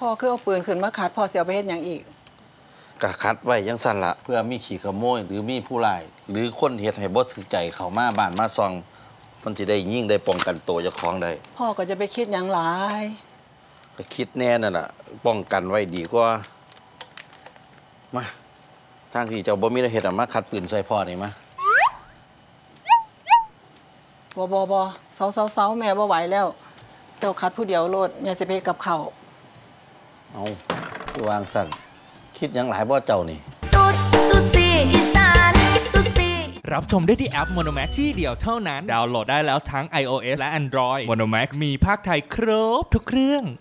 พ่อคือเอาปืนขึ้นมาขัดพ่อเสียไปเฮ็ดหยังอีกกะคัดไว้ยังสั่นละเพื่อมีขี่ขโมย หรือมีผู้ร้าย หรือคนเฮ็ดให้บ่ถึกใจเขามาบ้านมาซองมันสิได้ยิ่งได้ป้องกันตัวเจ้าของได้พ่อก็จะไปคิดหยังหลายก็คิดแน่นั่นล่ะ ป้องกันไว้ดีกว่ามาทางที่เจ้าบ่มีได้เฮ็ดอะมาคัดปืนใส่พ่อนี่มาบ่บ่บ่เซาเซาเซาแม่บ่ไหวแล้ว เจ้าคัดผู้เดียวโลดแม่สิไปเฮ็ดกับข้าว เอาคือวางสั่นคิดหยังหลายบ่เจ้านี่ ตุ๊ดตุ๊ดสีอีสานตุ๊ดสี รับชมได้ที่แอป Monomax ที่เดียวเท่านั้น ดาวน์โหลดได้แล้วทั้ง iOS และ Android Monomax มีภาคไทยครบทุกเครื่อง